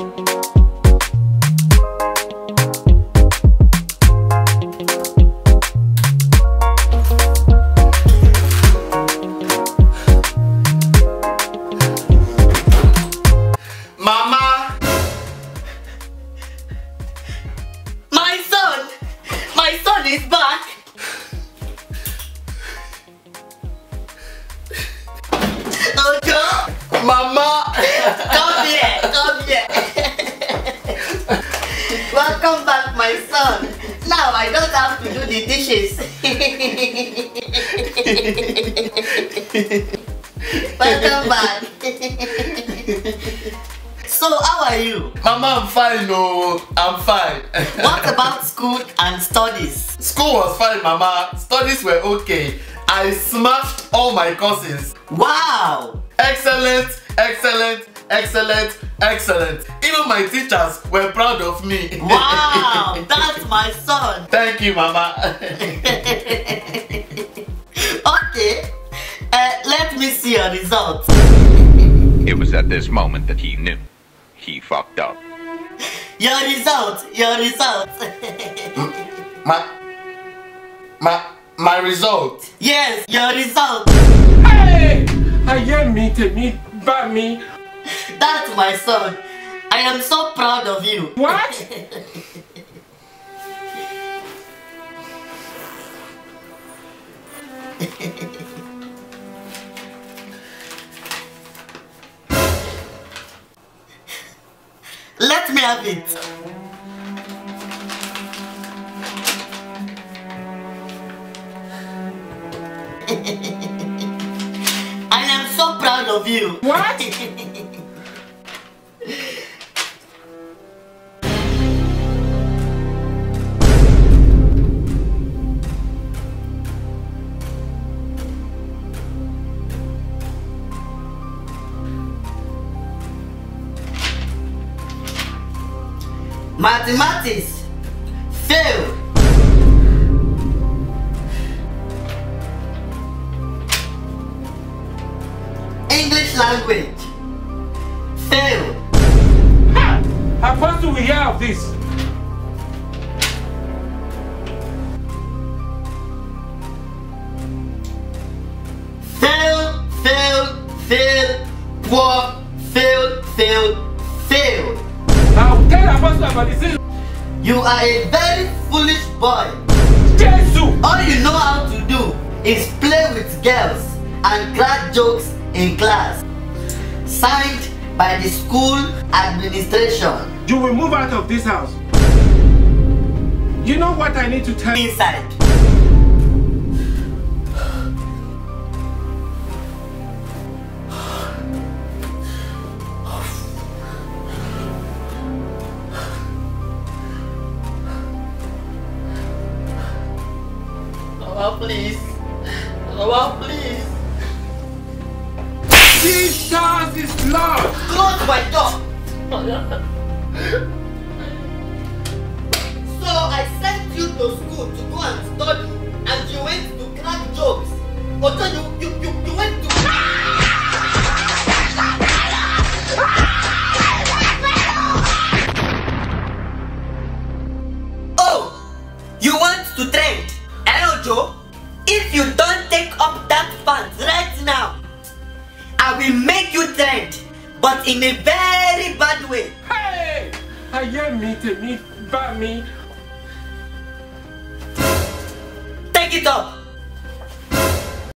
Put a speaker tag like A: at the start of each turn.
A: Mama!
B: Welcome back, my son! Now I don't have to do the dishes. Welcome back. so, how are you?
A: Mama, I'm fine, no. I'm fine.
B: What about school and studies?
A: School was fine, Mama. Studies were okay. I smashed all my courses.
B: Wow!
A: Excellent, excellent, excellent, excellent. Even my teachers were proud of me.
B: Wow! That's my son!
A: Thank you, Mama.
B: Okay, uh, let me see your results.
C: It was at this moment that he knew. He fucked up.
B: Your results, your results.
A: my, my, my result.
B: yes, your results.
D: Hey! Ayé mi tèmi bá mi.
B: That's my son. I am so proud of you.
D: What?
B: Let me have it. I am so proud of you.
D: What?
B: Mathematics. Fail. English language. Fail.
D: Ha! How fast do we hear of this?
B: Fail, fail, fail, poor, You are a very foolish boy.
D: Jesus!
B: All you know how to do is play with girls and crack jokes in class. Signed by the school administration.
D: You will move out of this house. You know what I need to tell you?
B: Inside. Please. Mama, please.
D: Jesus is Lord!
B: Close my door. So I sent you to school to go and study, and you went to crack jokes. But then you you you, but in a very bad way.
D: Hey! Ayé mi tèmi bá mi.
B: Take it up.